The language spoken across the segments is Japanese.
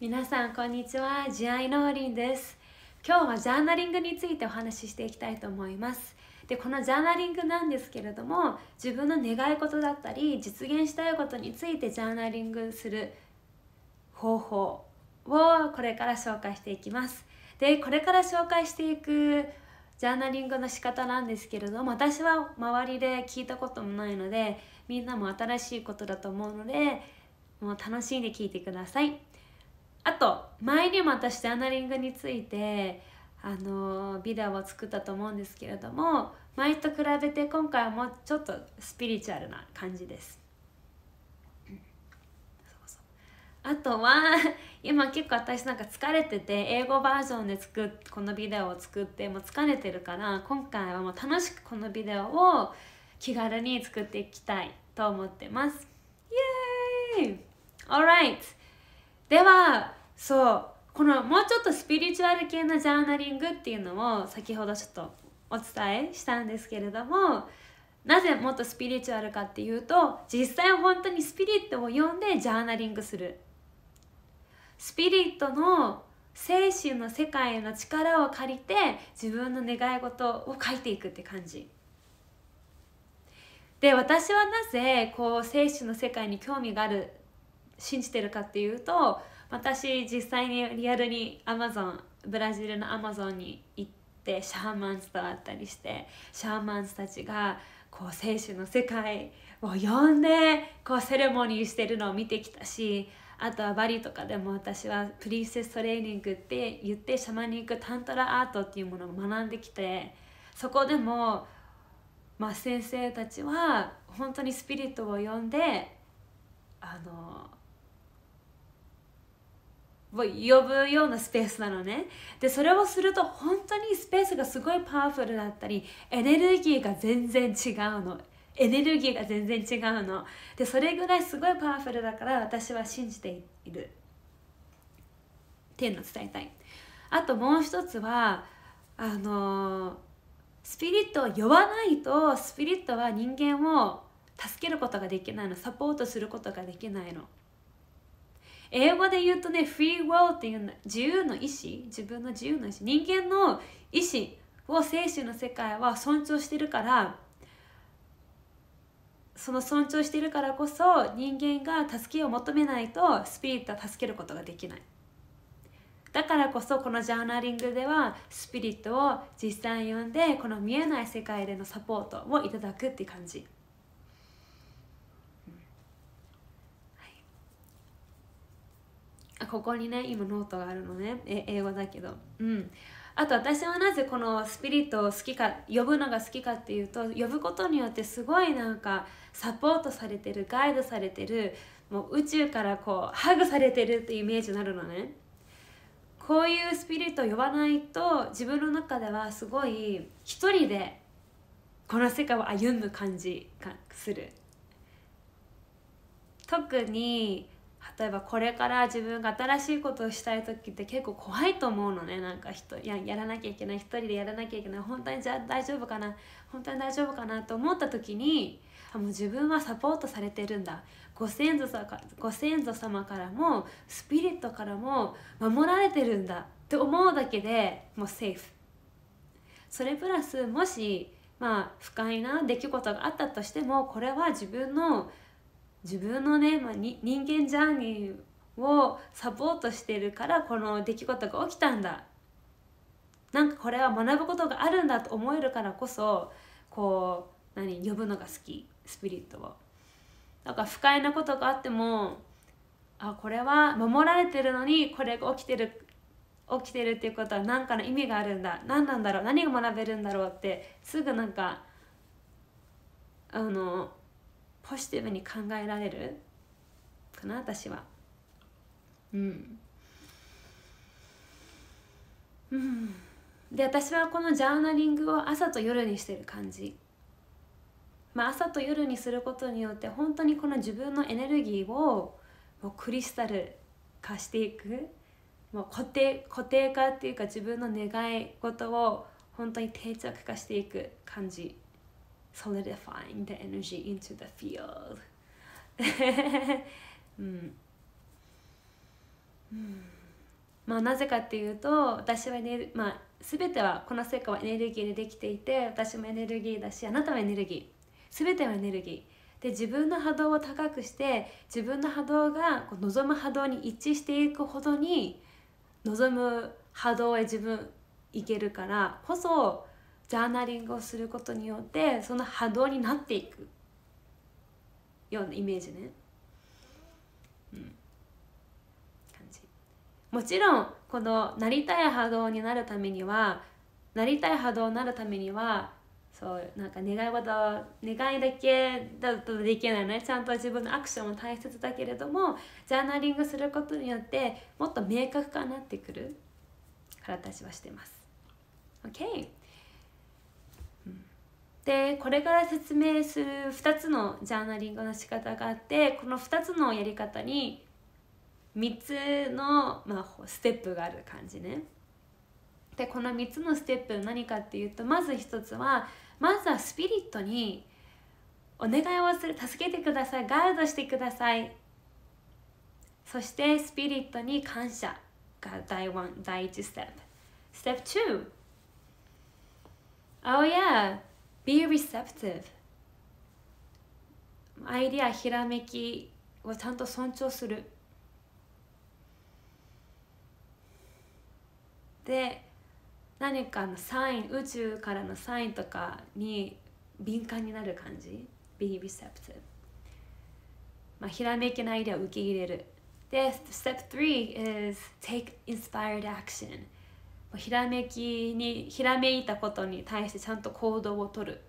皆さんこんにちは。ジアイノーリンです。今日はジャーナリングについてお話ししていきたいと思います。でこのジャーナリングなんですけれども自分の願い事だったり実現したいことについてジャーナリングする方法をこれから紹介していきます。でこれから紹介していくジャーナリングの仕方なんですけれども私は周りで聞いたこともないのでみんなも新しいことだと思うのでもう楽しんで聞いてください。あと前にも私ジャーナリングについてあのビデオを作ったと思うんですけれども前と比べて今回はもうちょっとスピリチュアルな感じです。あとは今結構私なんか疲れてて英語バージョンで作っこのビデオを作ってもう疲れてるから今回はもう楽しくこのビデオを気軽に作っていきたいと思ってます。イエーイ! Alright! ではそう。このもうちょっとスピリチュアル系のジャーナリングっていうのを先ほどちょっとお伝えしたんですけれどもなぜもっとスピリチュアルかっていうと実際本当にスピリットを読んでジャーナリングする。スピリットの精神の世界の力を借りて自分の願い事を書いていくって感じ。で私はなぜこう精神の世界に興味がある信じてるかっていうと私実際にリアルにアマゾンブラジルのアマゾンに行ってシャーマンズと会ったりしてシャーマンズたちがこう聖書の世界を呼んでこうセレモニーしてるのを見てきたしあとはバリとかでも私はプリンセストレーニングって言ってシャマニックタントラアートっていうものを学んできてそこでも、まあ、先生たちは本当にスピリットを呼んであの呼ぶようなスペースなのね。でそれをすると本当にスペースがすごいパワフルだったりエネルギーが全然違うの。エネルギーが全然違うの。でそれぐらいすごいパワフルだから私は信じている。っていうのを伝えたい。あともう一つはあのスピリットを呼ばないとスピリットは人間を助けることができないの。サポートすることができないの。英語で言うとね free will っていうの自由の意志自分の自由の意志人間の意志を精神の世界は尊重してるからその尊重してるからこそ人間が助けを求めないとスピリットは助けることができない。だからこそこのジャーナリングではスピリットを実際に呼んでこの見えない世界でのサポートをいただくって感じ。ここにね今ノートがあるのね。英語だけど。うん。あと私はなぜこのスピリットを好きか呼ぶのが好きかっていうと呼ぶことによってすごいなんかサポートされてるガイドされてるもう宇宙からこうハグされてるっていうイメージになるのね。こういうスピリットを呼ばないと自分の中ではすごい一人でこの世界を歩む感じがする。特に例えばこれから自分が新しいことをしたい時って結構怖いと思うのね。なんか人ややらなきゃいけない一人でやらなきゃいけない。本当にじゃあ大丈夫かな。本当に大丈夫かなと思った時にあもう自分はサポートされてるんだ。ご先祖さご先祖様からもスピリットからも守られてるんだ。って思うだけでもうセーフ。それプラスもしまあ不快な出来事があったとしてもこれは自分の自分のね、まあ、人間ジャーニーをサポートしてるからこの出来事が起きたんだ。なんかこれは学ぶことがあるんだと思えるからこそこう何呼ぶのが好きスピリットを。だから不快なことがあってもあこれは守られてるのにこれが起きてる起きてるっていうことは何かの意味があるんだ。何なんだろう何が学べるんだろうってすぐなんかあのポジティブに考えられる？かな私は。うん。うん。で私はこのジャーナリングを朝と夜にしてる感じ。まあ朝と夜にすることによって本当にこの自分のエネルギーをもうクリスタル化していく。もう固定固定化っていうか自分の願い事を本当に定着化していく感じ。Solidifying the energy into the field. うん、まあなぜかっていうと私はね、まあ、全てはこの世界はエネルギーでできていて私もエネルギーだしあなたはエネルギー。全てはエネルギー。で自分の波動を高くして自分の波動がこう望む波動に一致していくほどに望む波動へ自分いけるからこそジャーナリングをすることによってその波動になっていくようなイメージね。うん、感じ。もちろんこのなりたい波動になるためにはなりたい波動になるためにはそうなんか願い事願いだけだとできないね。ちゃんと自分のアクションも大切だけれどもジャーナリングすることによってもっと明確化になってくる。から私はしてます。OK でこれから説明する2つのジャーナリングの仕方があってこの2つのやり方に3つの、まあ、ステップがある感じね。でこの3つのステップ何かっていうとまず1つはまずはスピリットにお願いをする助けてくださいガイドしてください。そしてスピリットに感謝が第 1, 第1ステップ。ステップ2 Oh yeah be receptive. アイディアひらめきをちゃんと尊重する。で何かのサイン宇宙からのサインとかに敏感になる感じ？Be receptive. まあひらめきのアイデアを受け入れる。で step 3 is take inspired action. ひらめきにひらめいたことに対してちゃんと行動をとる。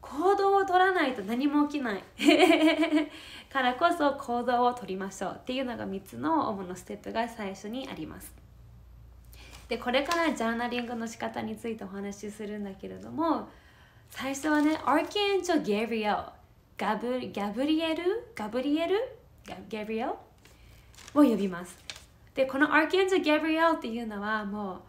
行動を取らないと何も起きない。からこそ行動をとりましょう。っていうのが3つの主なステップが最初にあります。でこれからジャーナリングの仕方についてお話しするんだけれども最初はねアーケンジョ・ゲブリエルガブギャブリエルガブリエルゲブリエルを呼びます。でこのアーケンジョ・ゲブリエルっていうのはもう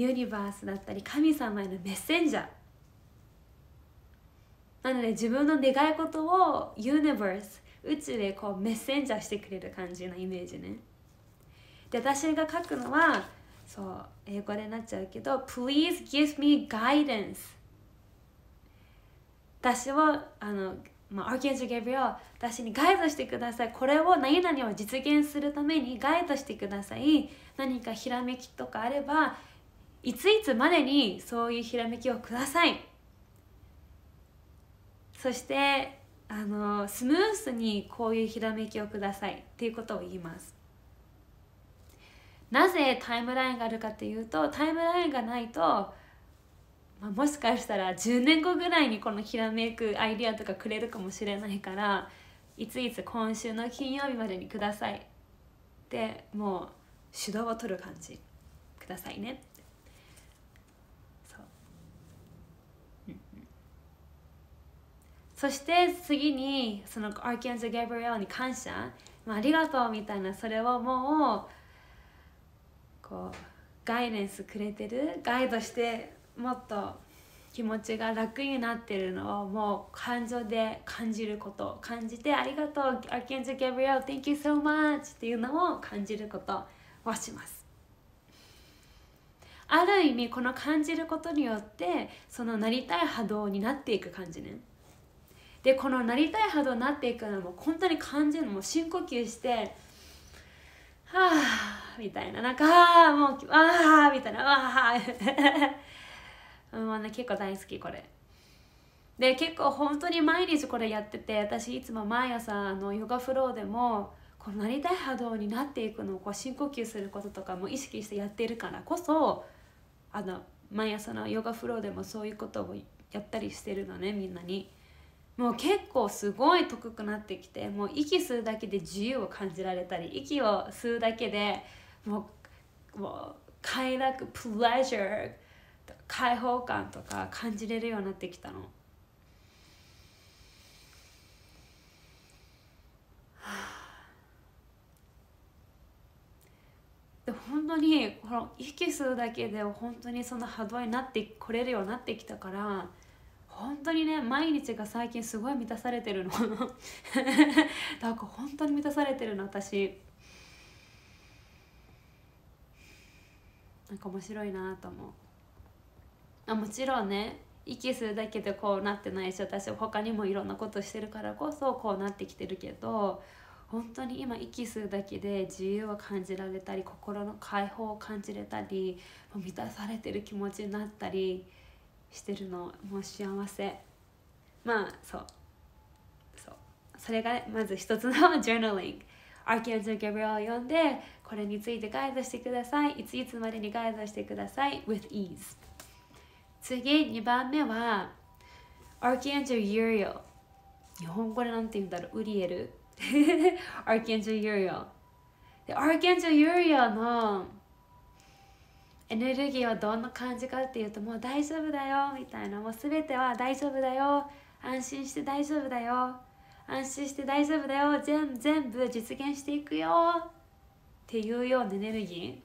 ユニバースだったり神様へのメッセンジャー。なので自分の願い事をユニバース宇宙へこうメッセンジャーしてくれる感じのイメージね。で私が書くのはそう英語でなっちゃうけど Please give me guidance 私をあの、まあ、アーケンジュ・ゲブリオ私にガイドしてください。これを何々を実現するためにガイドしてください。何かひらめきとかあればいついつまでにそういうひらめきをください。そしてあのスムースにこういうひらめきをください。っていうことを言います。なぜタイムラインがあるかっていうとタイムラインがないと、まあ、もしかしたら10年後ぐらいにこのひらめくアイディアとかくれるかもしれないからいついつ今週の金曜日までにください。でもう主導を取る感じ。くださいね。そして次にそのアーキャンズ・ガブリエルに感謝、まあ、ありがとうみたいな。それをもうこうガイデンスくれてる。ガイドしてもっと気持ちが楽になってるのをもう感情で感じること。感じてありがとうアーキャンズ・ガブリエル。Thank you so much っていうのを感じること。をします。ある意味この感じることによってそのなりたい波動になっていく感じね。でこのなりたい波動になっていくのも本当に感じるのも深呼吸してはあみたいな。なんかああもうああみたいな。ああもうね結構大好きこれ。で結構本当に毎日これやってて私いつも毎朝のヨガフローでもこのなりたい波動になっていくのをこう深呼吸することとかも意識してやってるからこそあの毎朝のヨガフローでもそういうことをやったりしてるのねみんなに。もう結構すごい得くなってきてもう息吸うだけで自由を感じられたり息を吸うだけでもうもう快楽プレジャー開放感とか感じれるようになってきたの。で本当にこの息吸うだけで本当にその波動になってこれるようになってきたから本当にね毎日が最近すごい満たされてるの。だから本当に満たされてるの私。なんか面白いなと思う。あもちろんね息するだけでこうなってないし私他にもいろんなことしてるからこそこうなってきてるけど本当に今息するだけで自由を感じられたり心の解放を感じれたり満たされてる気持ちになったりしてるのもう幸せ。まあそう。そう。それがまず一つのジャーナリングアーキアンジェル・ギャブリエルを読んでこれについてガイドしてください。いついつまでにガイドしてください。With ease 次2番目はアーキアンジェル・ユリオ。日本語でなんて言うんだろう。ウリエル。Archangel Uriel で Archangel Uriel のエネルギーはどんな感じかっていうともう大丈夫だよみたいな。もう全ては大丈夫だよ。安心して大丈夫だよ。安心して大丈夫だよ。全全部実現していくよ。っていうようなエネルギ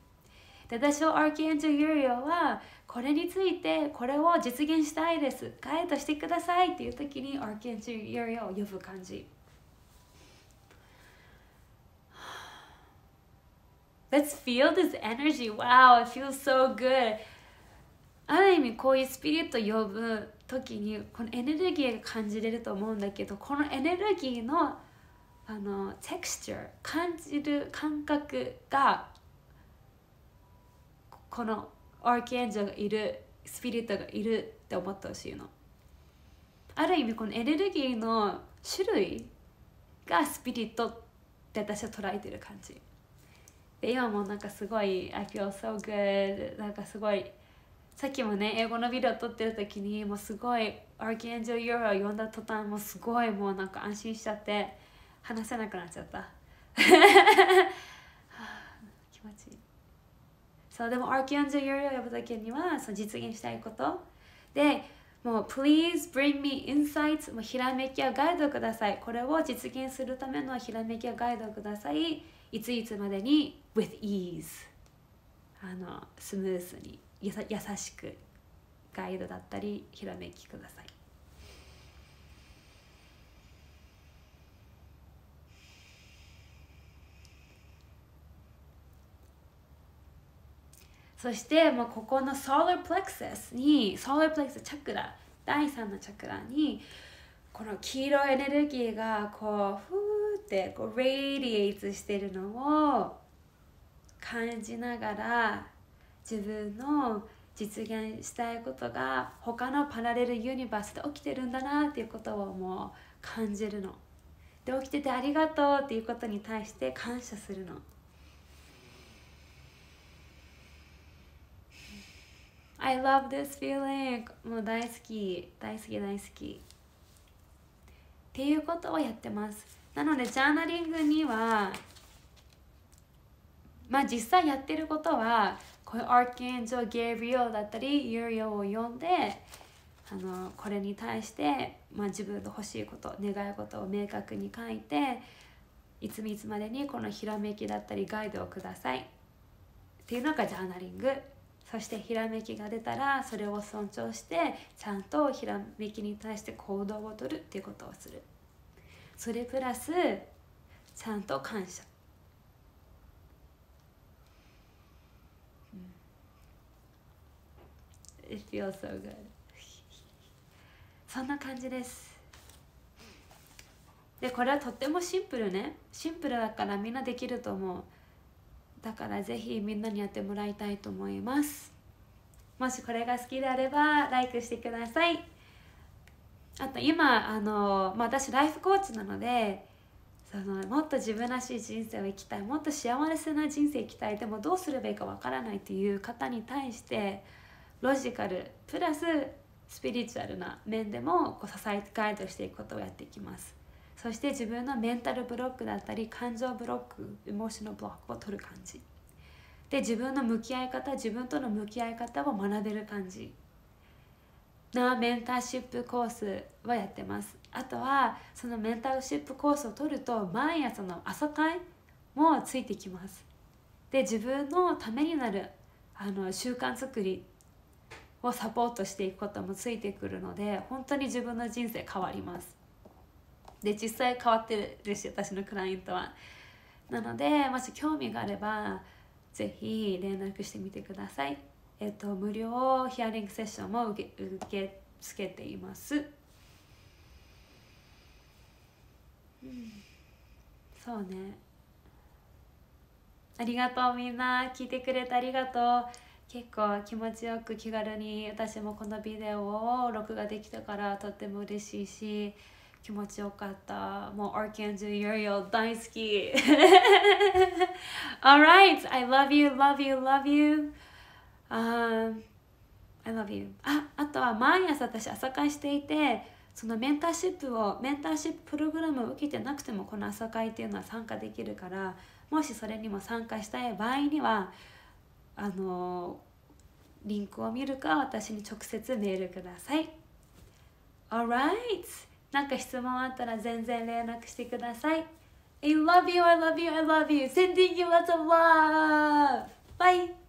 ー。で私はアーキエンジェル・ユリオはこれについてこれを実現したいです。ガイドしてくださいっていう時にアーキエンジェル・ユリオを呼ぶ感じ。Let's feel this energy. Wow, it feels so good. ある意味こういうスピリット呼ぶ時にこのエネルギーが感じれると思うんだけどこのエネルギーのあのテクスチャー感じる感覚がこのアーキエンジェルがいるスピリットがいるって思ってほしいのある意味このエネルギーの種類がスピリットって私は捉えてる感じで今もなんかすごい I feel so good なんかすごいさっきもね英語のビデオ撮ってる時にもうすごいアーキエンジェル・ユーロを読んだ途端もうすごいもうなんか安心しちゃって話せなくなっちゃった。気持ちいい。そうでもアーキエンジェル・ユーロを呼ぶ時にはその実現したいこと。でもう Please bring me insights もうひらめきやガイドください。これを実現するためのひらめきやガイドください。いついつまでに with ease あのスムースにやさ優しくガイドだったりひらめきください。そしてもうここのソーラープレクサスにソーラープレクサスチャクラ第3のチャクラにこの黄色いエネルギーがこうふーってこうレイディエイツしてるのを感じながら自分の実現したいことが他のパラレルユニバースで起きてるんだなっていうことをもう感じるの。で起きててありがとうっていうことに対して感謝するの。I love this feeling もう大好き大好き大好きっていうことをやってますなのでジャーナリングにはまあ実際やってることはこういうアーキンジェル・ゲイリオだったりユリオを読んであのこれに対して、まあ、自分の欲しいこと願い事を明確に書いていつもいつまでにこのひらめきだったりガイドをください。っていうのがジャーナリング。そしてひらめきが出たらそれを尊重してちゃんとひらめきに対して行動をとるっていうことをする。それプラスちゃんと感謝。It feels so good そんな感じです。でこれはとってもシンプルね。シンプルだからみんなできると思う。だからぜひみんなにやってもらいたいと思います。もしこれが好きであれば LIKE してください。あと今あの、まあ、私ライフコーチなのでそのもっと自分らしい人生を生きたいもっと幸せな人生を生きたいでもどうすればいいかわからないという方に対してロジカルプラススピリチュアルな面でもこう支えガイドしていくことをやっていきます。そして自分のメンタルブロックだったり感情ブロックエモーショナルブロックを取る感じ。で自分の向き合い方自分との向き合い方を学べる感じ。なメンターシップコースはやってます。あとはそのメンターシップコースを取ると毎朝の朝会もついてきます。で自分のためになるあの習慣作りをサポートしていくこともついてくるので本当に自分の人生変わります。で実際変わってるし私のクライアントは。なのでもし興味があればぜひ連絡してみてください。えっと無料ヒアリングセッションも受け受け付けています、うん、そうね。ありがとうみんな。聞いてくれてありがとう。結構気持ちよく気軽に私もこのビデオを録画できたからとっても嬉しいし気持ちよかった。もう Archangel Uriel 大好き。Alright I love you love you love you. Um, I love you ああとは毎朝私朝会していてそのメンターシップをメンターシッププログラムを受けてなくてもこの朝会っていうのは参加できるからもしそれにも参加したい場合にはあのリンクを見るか私に直接メールください。Alright なんか質問あったら全然連絡してください。I love you, I love you, I love you Sending you lots of love Bye